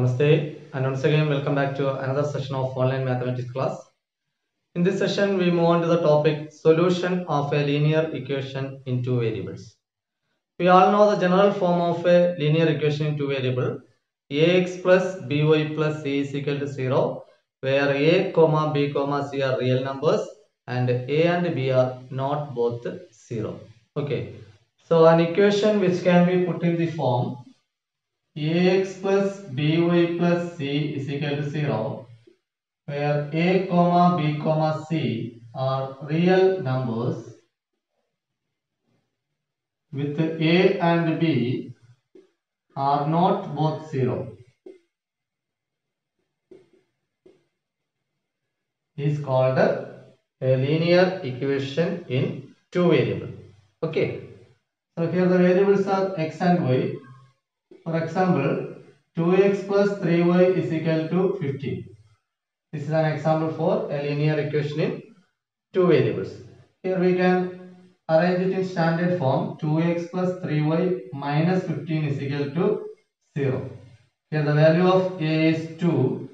Namaste and once again welcome back to another session of online mathematics class. In this session we move on to the topic solution of a linear equation in two variables. We all know the general form of a linear equation in two variable ax plus by plus c is equal to 0 where a comma b comma c are real numbers and a and b are not both 0. Okay. So an equation which can be put in the form ax plus by plus c is equal to 0 where a comma b comma c are real numbers. With a and b are not both 0 is called a, a linear equation in two variable okay. So here the variables are x and y for example, 2x plus 3y is equal to 15. This is an example for a linear equation in two variables. Here we can arrange it in standard form 2x plus 3y minus 15 is equal to 0. Here the value of a is 2,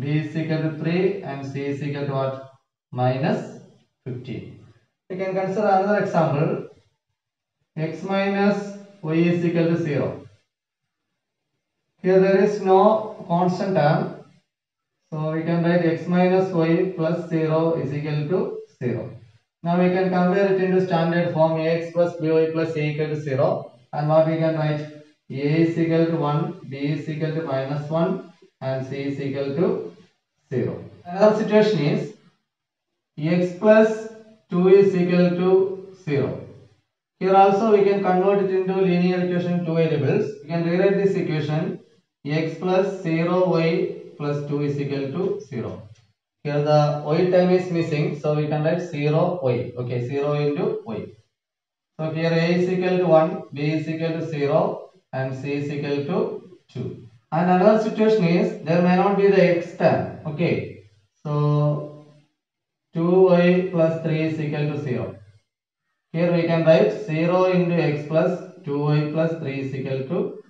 b is equal to 3 and c is equal to what? Minus 15. We can consider another example x minus y is equal to 0. Here there is no constant term. So we can write x minus y plus 0 is equal to 0. Now we can convert it into standard form ax plus by plus a equal to 0. And what we can write a is equal to 1, b is equal to minus 1 and c is equal to 0. Another situation is x plus 2 is equal to 0. Here also we can convert it into linear equation two variables. We can rewrite this equation x plus 0 y plus 2 is equal to 0. Here the y term is missing so we can write 0 y. Okay 0 into y. So here a is equal to 1, b is equal to 0 and c is equal to 2. And another situation is there may not be the x term. Okay. So 2y plus 3 is equal to 0. Here we can write 0 into x plus 2y plus 3 is equal to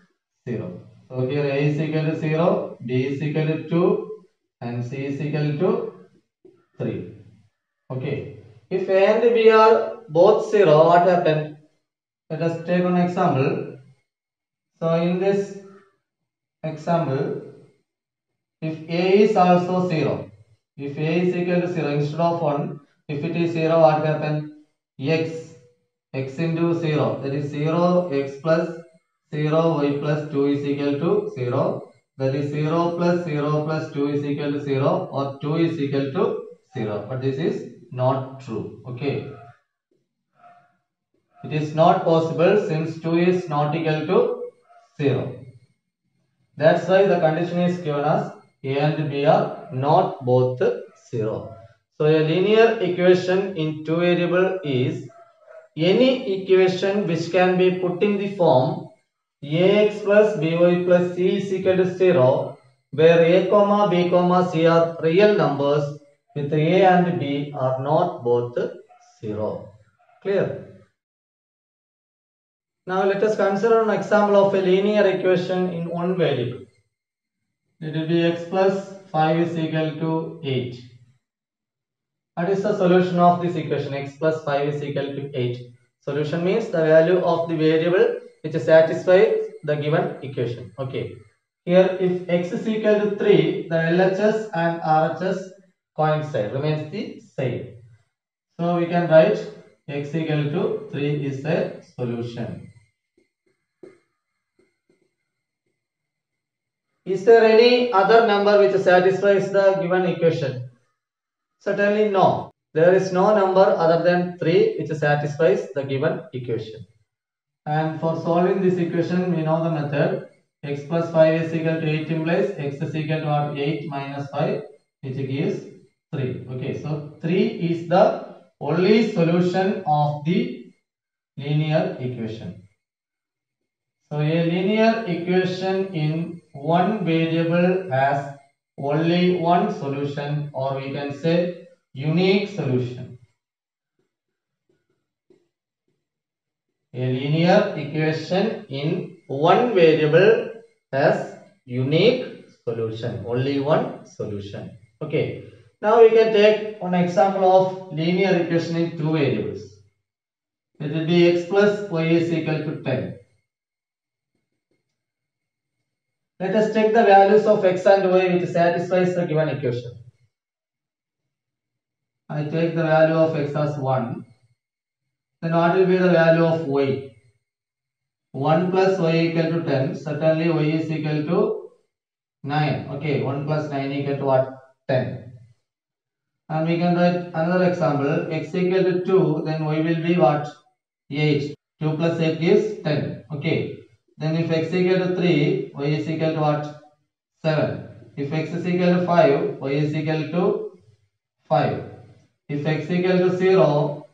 0. So here a is equal to 0, b is equal to 2 and c is equal to 3. Okay. If a and b are both 0, what happened? Let us take one example. So in this example, if a is also 0, if a is equal to 0 instead of 1, if it is 0, what happened? x, x into 0, that is 0, x plus 0 y plus 2 is equal to 0 that is 0 plus 0 plus 2 is equal to 0 or 2 is equal to 0 but this is not true. Okay. It is not possible since 2 is not equal to 0 that's why the condition is given as a and b are not both 0 so a linear equation in two variable is any equation which can be put in the form ax plus by plus c is equal to 0 where a comma b comma c are real numbers with a and b are not both 0 clear? Now let us consider an example of a linear equation in one variable it will be x plus 5 is equal to 8 what is the solution of this equation? X plus 5 is equal to 8 solution means the value of the variable which satisfies the given equation. Okay. Here if x is equal to 3, the LHS and RHS coincide, remains the same. So we can write x equal to 3 is a solution. Is there any other number which satisfies the given equation? Certainly no. There is no number other than 3 which satisfies the given equation. And for solving this equation, we know the method. x plus 5 is equal to 8 implies x is equal to 8 minus 5 which gives 3. Okay, so 3 is the only solution of the linear equation. So a linear equation in one variable has only one solution or we can say unique solution. A linear equation in one variable has unique solution. Only one solution. Okay. Now we can take one example of linear equation in two variables. It will be x plus y is equal to 10. Let us take the values of x and y which satisfies the given equation. I take the value of x as 1. Then what will be the value of y? 1 plus y equal to 10. Certainly y is equal to 9. Okay, 1 plus 9 equal to what? 10. And we can write another example. x equal to 2, then y will be what? 8. 2 plus 8 is 10. Okay. Then if x equal to 3, y is equal to what? 7. If x is equal to 5, y is equal to 5. If x equal to 0,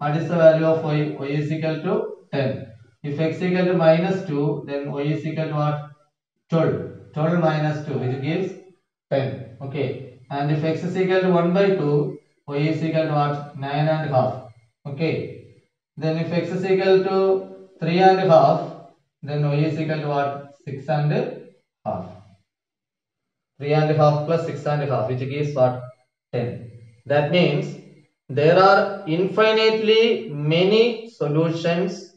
what is the value of y? y is equal to 10. If x equal to minus 2, then y is equal to what? 12. 12 minus 2, which gives 10. Okay. And if x is equal to 1 by 2, y is equal to what? 9 and half. Okay. Then if x is equal to 3 and half, then y is equal to what? 6 and half. 3 and half plus 6 and half, which gives what? 10. That means there are infinitely many solutions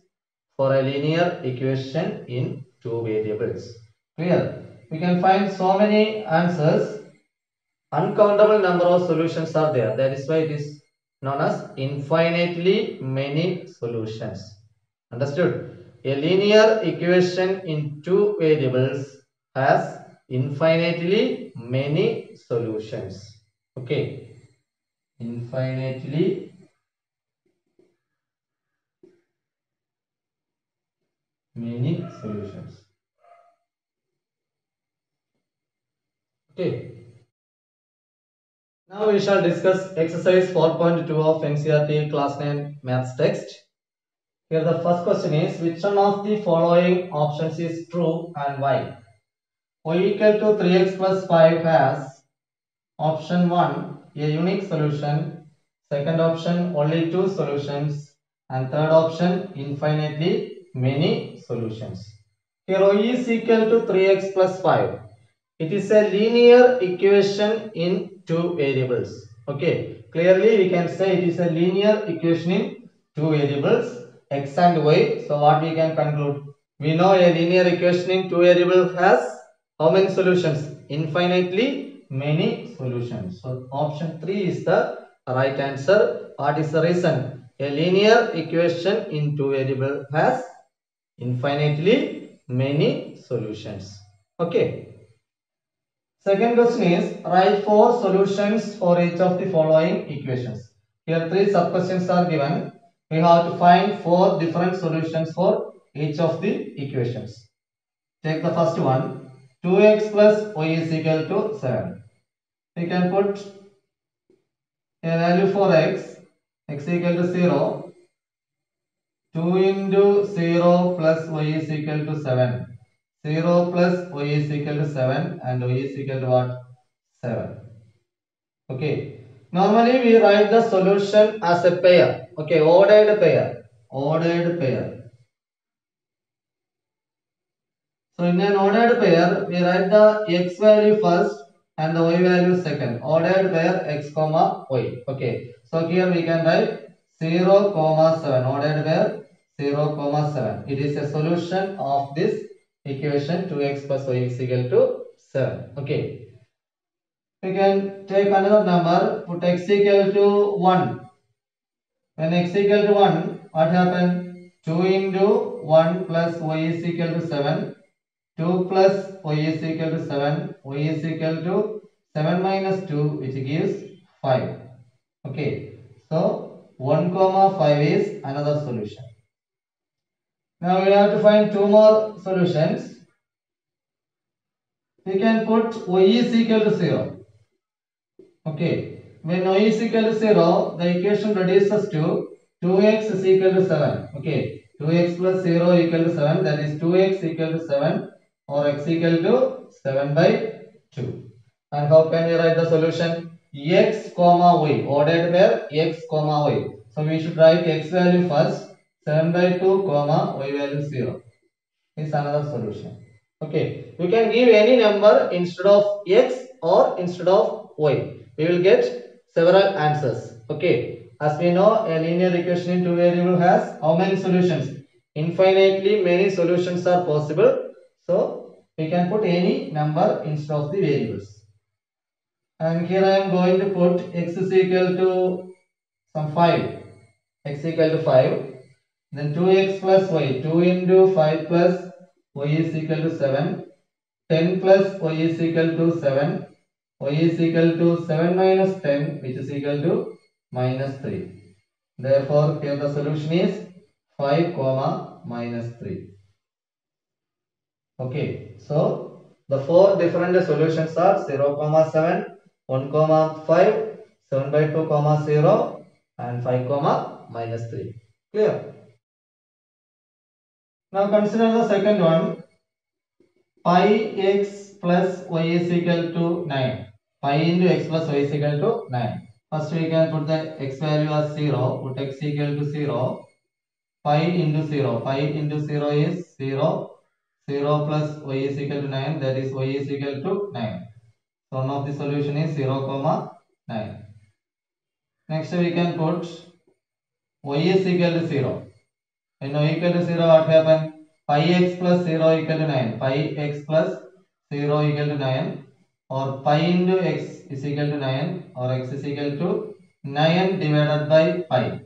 for a linear equation in two variables. Clear? We can find so many answers. Uncountable number of solutions are there. That is why it is known as infinitely many solutions. Understood? A linear equation in two variables has infinitely many solutions. Okay. Infinitely many solutions. Okay. Now we shall discuss exercise 4.2 of NCERT class 9 maths text. Here the first question is which one of the following options is true and why? y equal to 3x plus 5 has option 1 a unique solution, second option only two solutions and third option infinitely many solutions. Here is equal to 3x plus 5. It is a linear equation in two variables. Okay, clearly we can say it is a linear equation in two variables x and y. So what we can conclude? We know a linear equation in two variables has how many solutions? Infinitely many solutions. So option 3 is the right answer. What is the reason? A linear equation in two variables has infinitely many solutions. Okay. Second question is write four solutions for each of the following equations. Here three sub questions are given. We have to find four different solutions for each of the equations. Take the first one. 2x plus y is equal to 7. We can put a value for x, x equal to 0. 2 into 0 plus y is equal to 7. 0 plus y is equal to 7 and y is equal to what? 7. Okay. Normally we write the solution as a pair. Okay, ordered pair. Ordered pair. So in an ordered pair, we write the x value first and the y value second. Ordered pair x comma y. Okay. So here we can write 0 comma 7. Ordered pair 0 comma 7. It is a solution of this equation 2x plus y is equal to 7. Okay. We can take another number, put x equal to 1. When x equal to 1, what happened? 2 into 1 plus y is equal to 7. 2 plus y is equal to 7. y is equal to 7 minus 2 which gives 5. Okay. So 1 comma 5 is another solution. Now we have to find two more solutions. We can put y is equal to 0. Okay. When y is equal to 0, the equation reduces to 2x is equal to 7. Okay. 2x plus 0 equal to 7. That is 2x equal to 7 or x equal to 7 by 2. And how can we write the solution? x comma y. Ordered pair x comma y. So we should write x value first. 7 by 2 comma y value 0 is another solution. Okay, you can give any number instead of x or instead of y. We will get several answers. Okay, as we know, a linear equation in two variable has how many solutions? Infinitely many solutions are possible. So we can put any number instead of the variables. And here I am going to put x is equal to some 5. x equal to 5. Then 2x plus y. 2 into 5 plus y is equal to 7. 10 plus y is equal to 7. y is equal to 7 minus 10 which is equal to minus 3. Therefore, here the solution is 5 comma minus 3. Okay, so the four different solutions are 0 comma 7, 1 comma 5, 7 by 2 comma 0 and 5 comma minus 3. Clear? Now consider the second one. Pi x plus y is equal to 9. Pi into x plus y is equal to 9. First we can put the x value as 0. Put x equal to 0. Pi into 0. Pi into 0 is 0. 0 plus y is equal to 9. That is y is equal to 9. So one of the solution is 0 comma 9. Next we can put y is equal to 0. When y equal to 0 what happen? Pi x plus 0 equal to 9. Pi x plus 0 equal to 9 or pi into x is equal to 9 or x is equal to 9 divided by pi.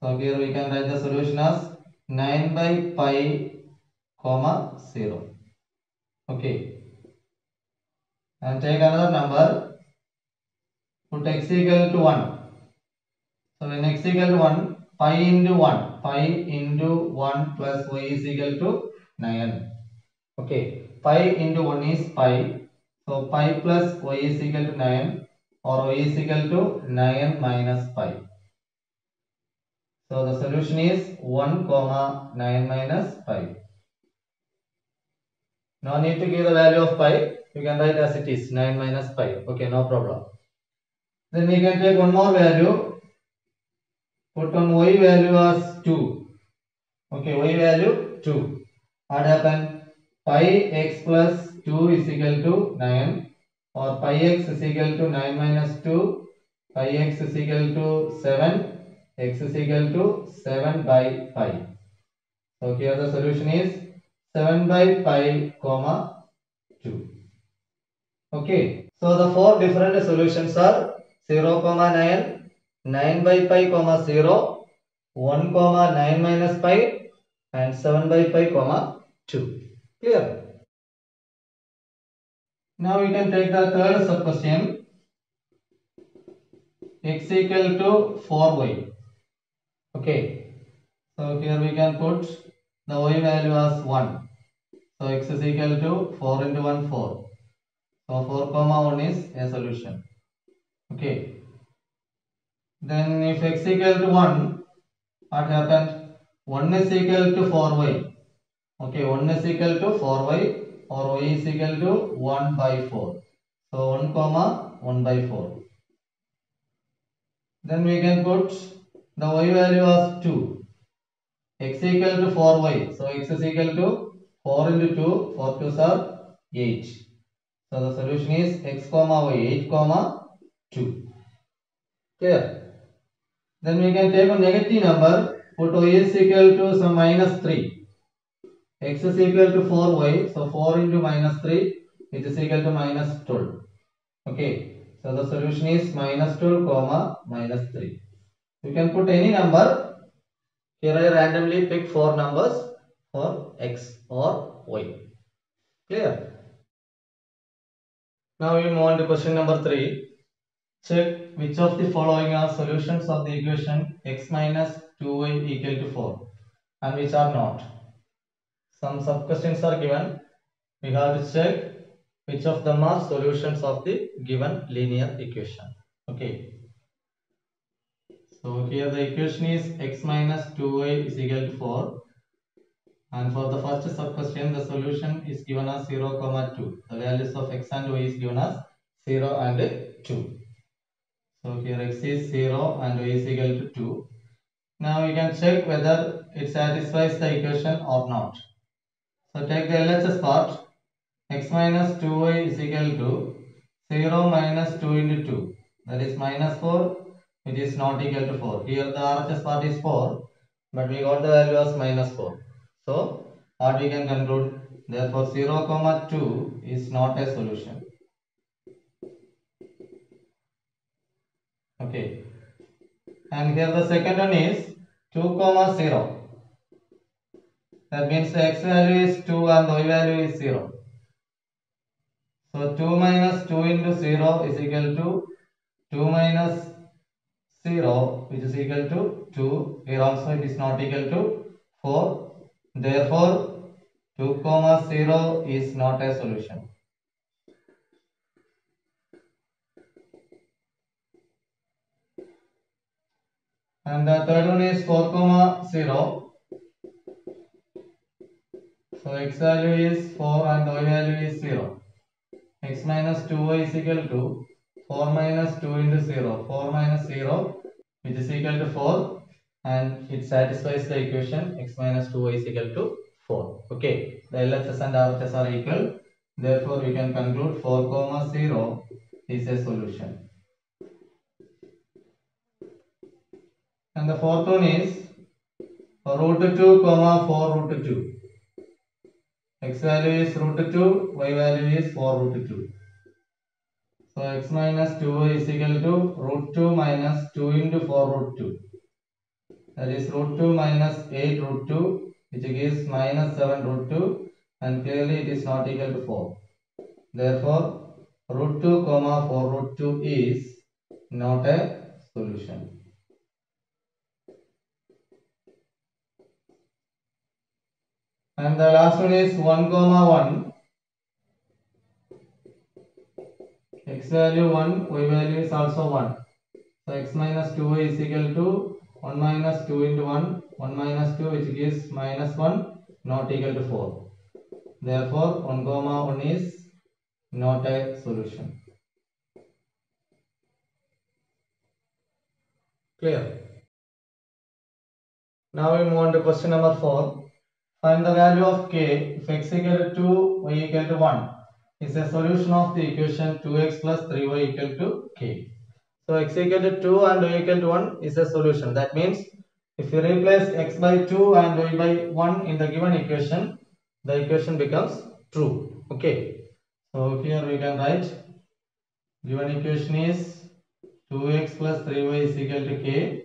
So here we can write the solution as 9 by pi comma 0. Okay. And take another number. Put x equal to 1. So when x equal to 1, pi into 1. Pi into 1 plus y is equal to 9. Okay. Pi into 1 is pi. So pi plus y is equal to 9 or y is equal to 9 minus pi. So the solution is 1 comma 9 minus pi. No need to give the value of pi. You can write as it is 9 minus pi. Okay, no problem. Then we can take one more value. Put on y value as 2. Okay, y value 2. What happened? Pi x plus 2 is equal to 9 or pi x is equal to 9 minus 2. Pi x is equal to 7. x is equal to 7 by pi. So here the solution is 7 by pi comma 2. Okay. So the four different solutions are 0 comma 9, 9 by pi comma 0, 1 comma 9 minus pi and 7 by pi comma 2. Clear? Now we can take the third sub question. x equal to 4y. Okay. So here we can put the y value as 1. So x is equal to 4 into 1 4. So 4 comma 1 is a solution. Okay. Then if x equal to 1, what happened? 1 is equal to 4y. Okay, 1 is equal to 4y or y is equal to 1 by 4. So 1 comma 1 by 4. Then we can put the y value as 2. X equal to 4y. So x is equal to 4 into 2. 4 2s are 8. So the solution is x comma y 8 comma 2. Clear? Then we can take a negative number. Put y is equal to some minus 3. x is equal to 4y. So 4 into minus 3 which is equal to minus 12. Okay. So the solution is minus 12 comma minus 3. You can put any number. Here I randomly pick four numbers for x or y. Clear? Now we move on to question number 3. Check which of the following are solutions of the equation x minus 2y equal to 4 and which are not. Some sub questions are given. We have to check which of them are solutions of the given linear equation. Okay. So here the equation is x minus 2y is equal to 4 and for the first sub question the solution is given as 0 comma 2. The values of x and y is given as 0 and 2. So here x is 0 and y is equal to 2. Now we can check whether it satisfies the equation or not. So take the LHS part. x minus 2y is equal to 0 minus 2 into 2. That is minus 4 which is not equal to 4. Here the RHS part is 4 but we got the value as minus 4. So what we can conclude? Therefore 0 comma 2 is not a solution. Okay. And here the second one is 2 comma 0. That means x value is 2 and the y value is 0. So 2 minus 2 into 0 is equal to 2 minus 0 which is equal to 2. Here also it is not equal to 4. Therefore 2 comma 0 is not a solution. And the third one is 4 comma 0. So x value is 4 and y value is 0. x minus 2y is equal to 4 minus 2 into 0. 4 minus 0 which is equal to 4 and it satisfies the equation x minus 2y is equal to 4. Okay, the LHS and RHS are equal. Therefore, we can conclude 4 comma 0 is a solution. And the fourth one is root 2 comma 4 root 2. x value is root 2, y value is 4 root 2. So x minus 2y is equal to root 2 minus 2 into 4 root 2. That is root 2 minus 8 root 2 which gives minus 7 root 2 and clearly it is not equal to 4. Therefore root 2 comma 4 root 2 is not a solution. And the last one is 1 comma 1. X value 1, y value is also 1. So x minus 2y is equal to 1 minus 2 into 1, 1 minus 2 which gives minus 1 not equal to 4. Therefore 1 comma 1 is not a solution. Clear? Now we move on to question number 4. Find the value of k if x equal to 2, y equal to 1 is a solution of the equation 2x plus 3y equal to k. So x equal to 2 and y equal to 1 is a solution. That means if you replace x by 2 and y by 1 in the given equation, the equation becomes true. Okay. So here we can write given equation is 2x plus 3y is equal to k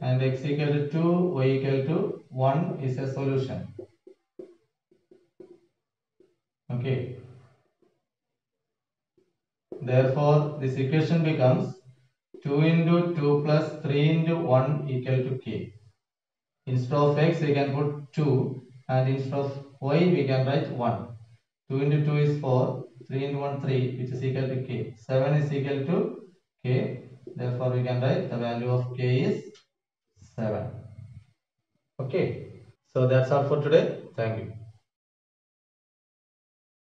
and x equal to 2, y equal to 1 is a solution. Okay. Therefore, this equation becomes 2 into 2 plus 3 into 1 equal to k. Instead of x, we can put 2 and instead of y, we can write 1. 2 into 2 is 4, 3 into 1, 3, which is equal to k. 7 is equal to k. Therefore, we can write the value of k is 7. Okay. So, that's all for today. Thank you.